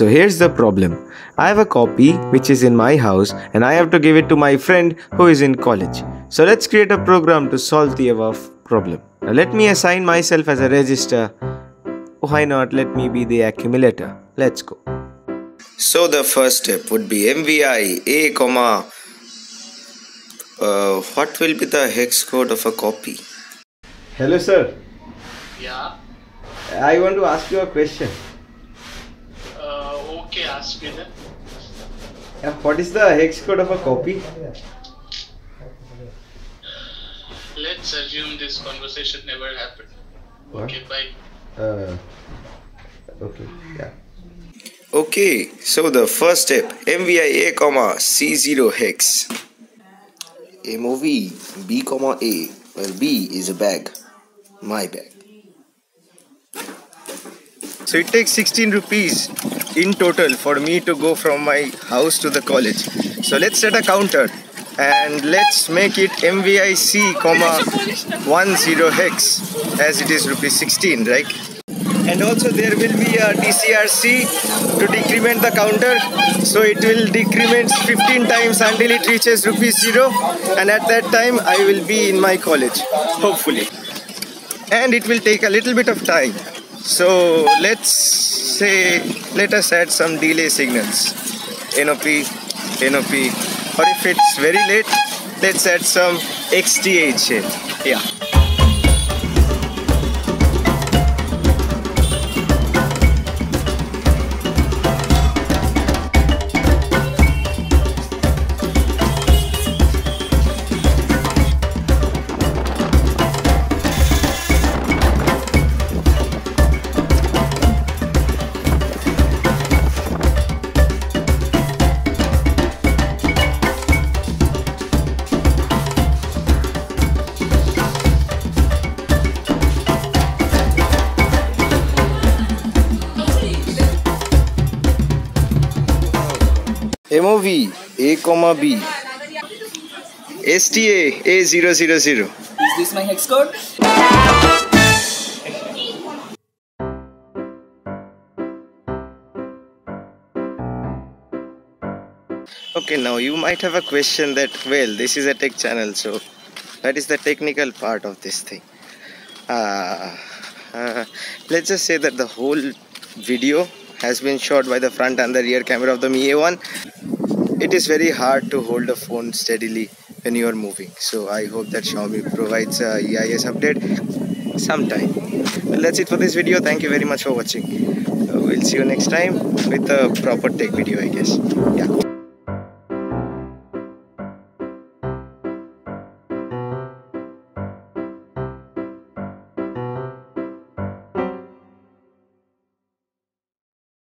So here's the problem. I have a copy which is in my house and I have to give it to my friend who is in college. So let's create a program to solve the above problem. Now let me assign myself as a register. Why not let me be the accumulator? Let's go. So the first step would be MVI A comma uh, what will be the hex code of a copy? Hello sir. Yeah. I want to ask you a question. Okay, ask me then. Uh, what is the hex code of a copy? Let's assume this conversation never happened. What? Okay, bye. Uh, okay, yeah. Okay, so the first step MVI A comma C0 hex. MOV B comma A. Well, B is a bag. My bag. So it takes 16 rupees in total for me to go from my house to the college. So let's set a counter and let's make it MVIC comma 10 hex as it is rupees 16, right? And also there will be a DCRC to decrement the counter. So it will decrement 15 times until it reaches rupees 0 and at that time I will be in my college, hopefully. And it will take a little bit of time. So let's say, let us add some delay signals. NOP, NOP, or if it's very late, let's add some XTH. Yeah. MOV A comma B STA A000 Is this my hex code? Okay, now you might have a question that, well, this is a tech channel, so that is the technical part of this thing. Uh, uh, let's just say that the whole video has been shot by the front and the rear camera of the Mi A1. It is very hard to hold a phone steadily when you are moving. So I hope that Xiaomi provides a EIS update sometime. Well, that's it for this video. Thank you very much for watching. Uh, we'll see you next time with a proper tech video, I guess.